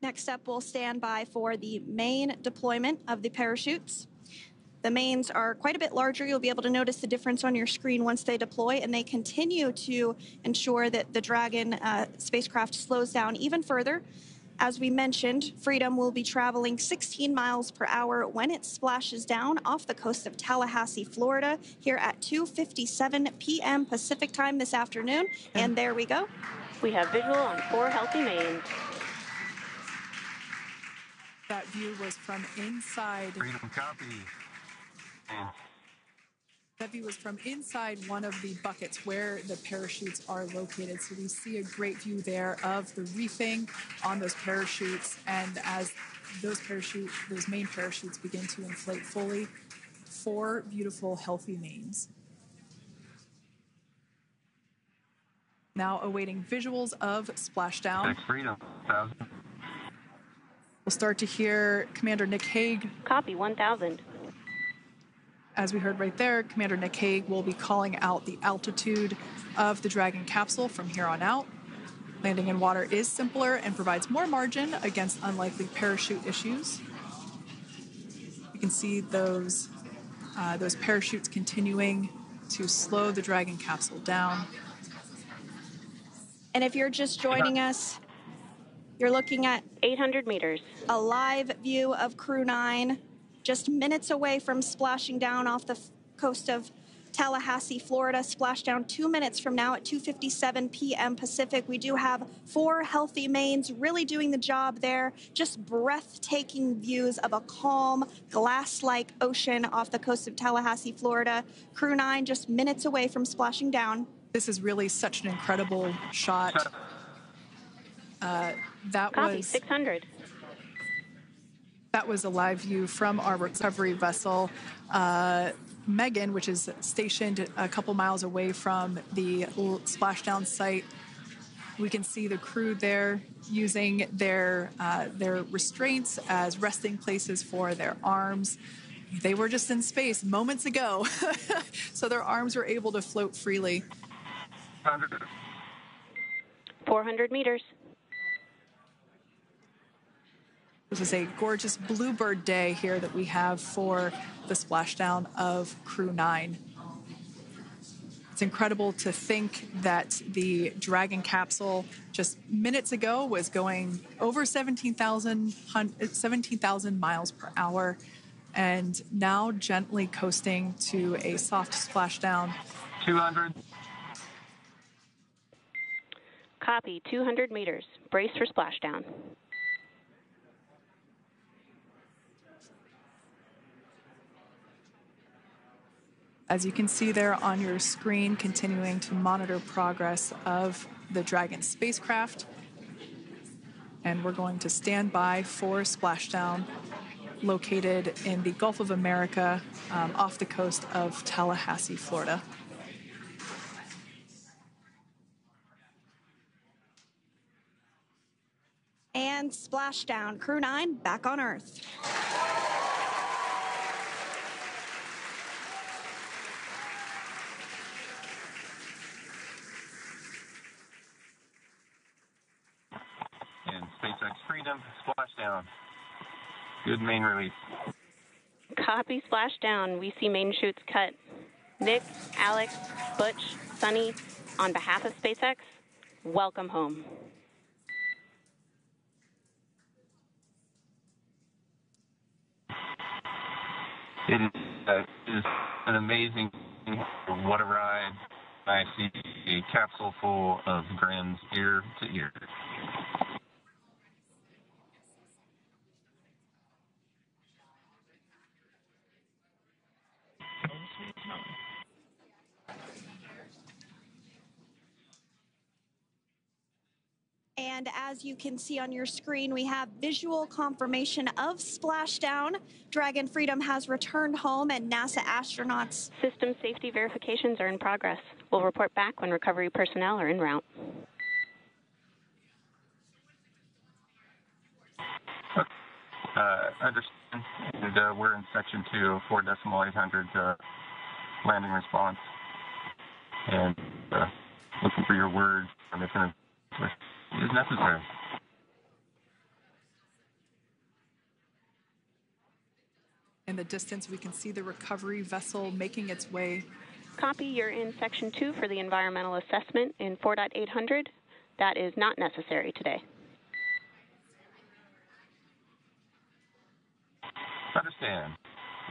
Next up, we'll stand by for the main deployment of the parachutes. The mains are quite a bit larger. You'll be able to notice the difference on your screen once they deploy, and they continue to ensure that the Dragon uh, spacecraft slows down even further. As we mentioned, Freedom will be traveling 16 miles per hour when it splashes down off the coast of Tallahassee, Florida, here at 2:57 p.m. Pacific time this afternoon. And there we go. We have visual on four healthy mains. That view was from inside. Freedom copy. And That view was from inside one of the buckets where the parachutes are located. So we see a great view there of the reefing on those parachutes. And as those parachute, those main parachutes begin to inflate fully, four beautiful, healthy mains. Now awaiting visuals of splashdown. Tech Freedom, 1000. We'll start to hear Commander Nick Hague Copy 1000. As we heard right there, Commander Nick Hague will be calling out the altitude of the Dragon capsule from here on out. Landing in water is simpler and provides more margin against unlikely parachute issues. You can see those uh, those parachutes continuing to slow the Dragon capsule down. And if you're just joining us, you're looking at 800 meters. a live view of Crew 9 just minutes away from splashing down off the f- coast of Tallahassee, Florida. Splash down two minutes from now at 2:57 p.m. Pacific. We do have four healthy mains really doing the job there. Just breathtaking views of a calm, glass-like ocean off the coast of Tallahassee, Florida. Crew 9 just minutes away from splashing down. This is really such an incredible shot. Uh, that Copy was 600. That was a live view from our recovery vessel, uh, Megan, which is stationed a couple miles away from the splashdown site. We can see the crew there using their uh, their restraints as resting places for their arms. They were just in space moments ago, so their arms were able to float freely. 400 meters. This is a gorgeous bluebird day here that we have for the splashdown of Crew 9. It's incredible to think that the Dragon capsule just minutes ago was going over 17,000 hun- 17,000 miles per hour and now gently coasting to a soft splashdown. 200. Copy 200 meters. Brace for splashdown. As you can see there on your screen, continuing to monitor progress of the Dragon spacecraft. And we're going to stand by for splashdown located in the Gulf of America um, off the coast of Tallahassee, Florida. And splashdown. Crew 9 back on Earth. And Freedom, splashdown. Good main release. Copy splashdown. We see main chutes cut. Nick, Alex, Butch, Suni, on behalf of SpaceX, welcome home. It is, uh, it is an amazing, what a ride. I see a capsule full of grins ear to ear. And as you can see on your screen, we have visual confirmation of splashdown. Dragon Freedom has returned home, and NASA astronauts System safety verifications are in progress. We'll report back when recovery personnel are en route. Uh, understand. And, uh, we're in section two, four decimal eight hundred uh, landing response, and uh, looking for your word and if it is necessary. In the distance, we can see the recovery vessel making its way. Copy, you're in section two for the environmental assessment in 4.800. That is not necessary today. Understand.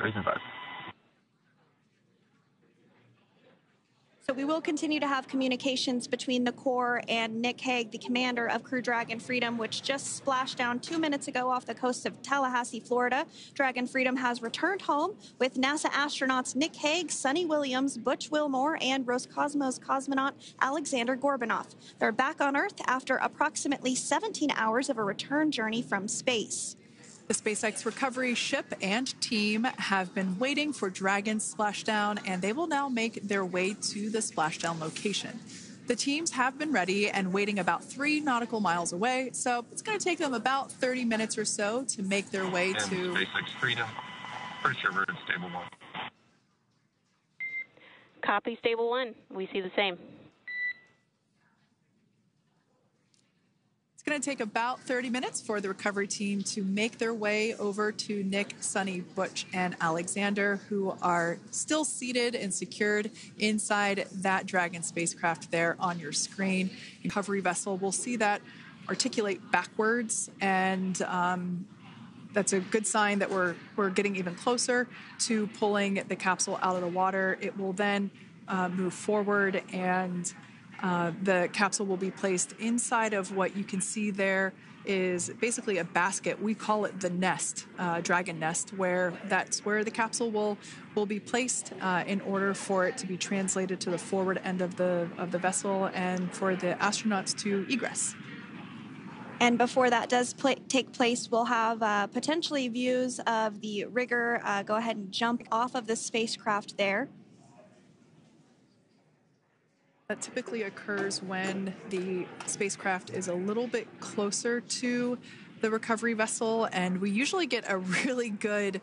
Raise five. So we will continue to have communications between the Corps and Nick Hague, the commander of Crew Dragon Freedom, which just splashed down two minutes ago off the coast of Tallahassee, Florida. Dragon Freedom has returned home with NASA astronauts Nick Hague, Suni Williams, Butch Wilmore, and Roscosmos cosmonaut Alexander Gorbunov. They're back on Earth after approximately 17 hours of a return journey from space. The SpaceX recovery ship and team have been waiting for Dragon splashdown, and they will now make their way to the splashdown location. The teams have been ready and waiting about three nautical miles away, so it's going to take them about 30 minutes or so to make their way And to. SpaceX Freedom. Pretty sure we're in stable one. Copy, stable one. We see the same. Going to take about 30 minutes for the recovery team to make their way over to Nick, Suni, Butch, and Alexander, who are still seated and secured inside that Dragon spacecraft there on your screen. Recovery vessel, we'll see that articulate backwards, and um, that's a good sign that we're we're getting even closer to pulling the capsule out of the water. It will then uh, move forward and uh, the capsule will be placed inside of what you can see there is basically a basket. We call it the nest, uh, dragon nest, where that's where the capsule will will be placed uh, in order for it to be translated to the forward end of the of the vessel and for the astronauts to egress. And before that does pla take place, we'll have uh, potentially views of the rigger uh, go ahead and jump off of the spacecraft there. That typically occurs when the spacecraft is a little bit closer to the recovery vessel, and we usually get a really good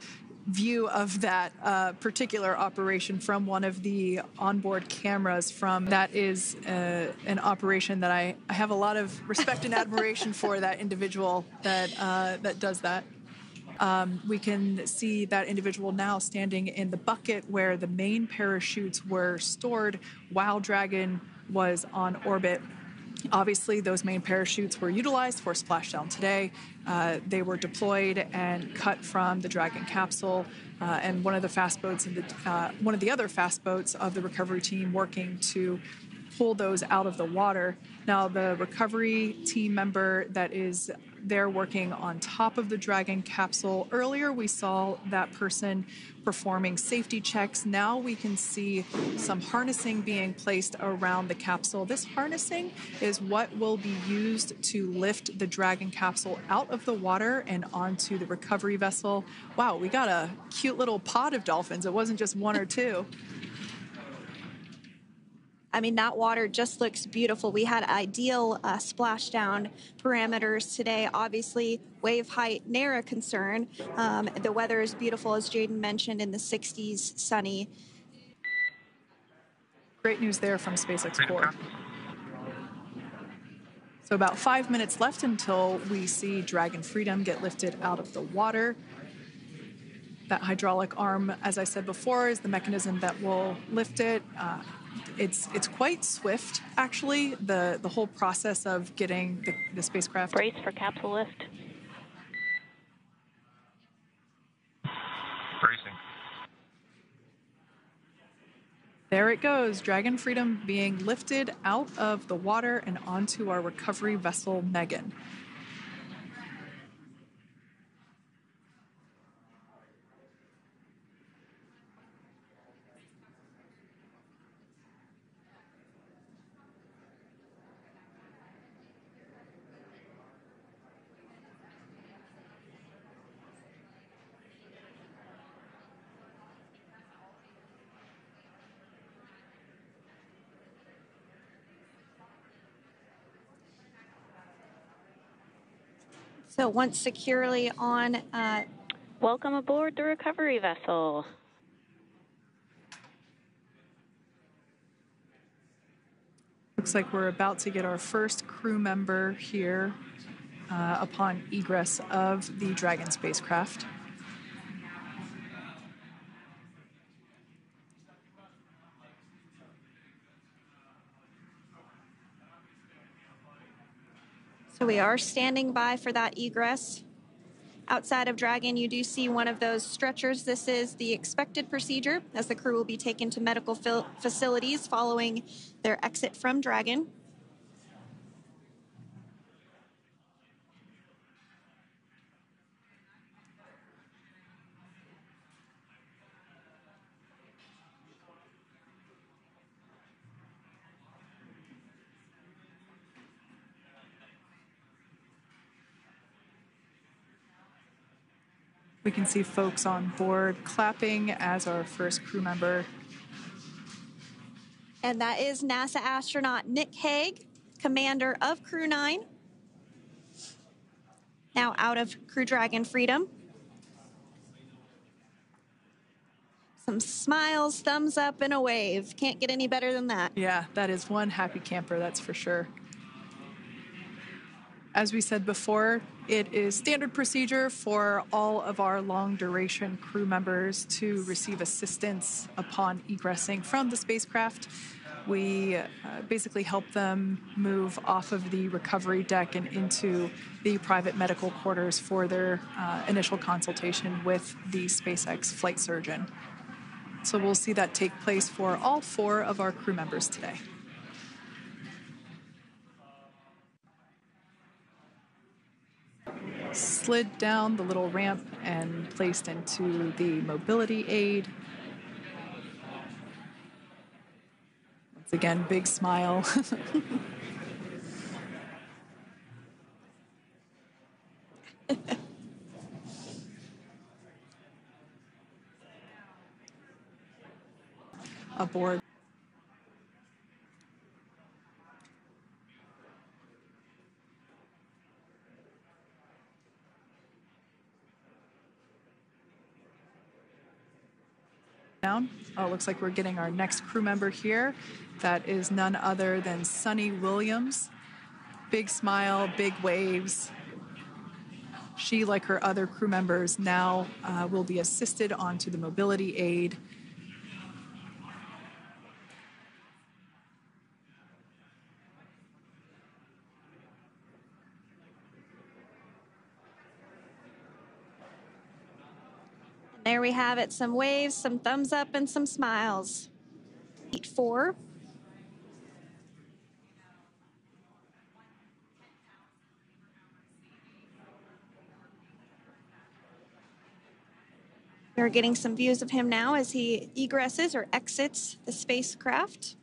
view of that uh, particular operation from one of the onboard cameras from that is uh, an operation that I, I have a lot of respect and admiration for that individual that uh, that does that um, we can see that individual now standing in the bucket where the main parachutes were stored while Dragon was on orbit. Obviously, those main parachutes were utilized for splashdown today. Uh, they were deployed and cut from the Dragon capsule, uh, and one of the fast boats uh, one of the other fast boats of the recovery team working to pull those out of the water. Now, the recovery team member that is there working on top of the Dragon capsule. Earlier, we saw that person performing safety checks. Now we can see some harnessing being placed around the capsule. This harnessing is what will be used to lift the Dragon capsule out of the water and onto the recovery vessel. Wow, we got a cute little pod of dolphins. It wasn't just one or two. I mean, that water just looks beautiful. We had ideal uh, splashdown parameters today. Obviously, wave height, ne'er a concern. Um, the weather is beautiful, as Jaden mentioned, in the 60s, sunny. Great news there from SpaceX Corps. So, about five minutes left until we see Dragon Freedom get lifted out of the water. That hydraulic arm, as I said before, is the mechanism that will lift it. Uh, it's it's quite swift, actually. The the whole process of getting the, the spacecraft. Brace for capsule lift. Bracing. There it goes, Dragon Freedom being lifted out of the water and onto our recovery vessel, Megan. So once securely on, uh, Welcome aboard the recovery vessel. Looks like we're about to get our first crew member here uh, upon egress of the Dragon spacecraft. So we are standing by for that egress. Outside of Dragon, you do see one of those stretchers. This is the expected procedure as the crew will be taken to medical facilities following their exit from Dragon. We can see folks on board clapping as our first crew member. And that is NASA astronaut Nick Hague, commander of Crew 9. Now out of Crew Dragon Freedom. Some smiles, thumbs up, and a wave. Can't get any better than that. Yeah, that is one happy camper, that's for sure. As we said before, it is standard procedure for all of our long duration crew members to receive assistance upon egressing from the spacecraft. We uh, basically help them move off of the recovery deck and into the private medical quarters for their uh, initial consultation with the SpaceX flight surgeon. So we'll see that take place for all four of our crew members today. Slid down the little ramp and placed into the mobility aid. Once again, big smile. Aboard. Down. Oh, looks like we're getting our next crew member here. That is none other than Suni Williams. Big smile, big waves. She, like her other crew members, now uh, will be assisted onto the mobility aid There we have it. Some waves, some thumbs up, and some smiles. Eight four. We're getting some views of him now as he egresses or exits the spacecraft.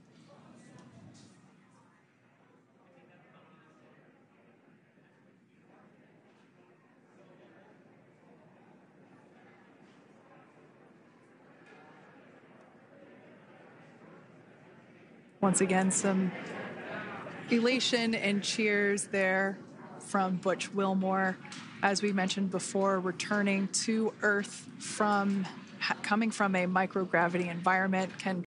Once again, some elation and cheers there from Butch Wilmore. As we mentioned before, returning to Earth from coming from a microgravity environment can